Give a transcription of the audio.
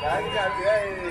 Gracias, gracias.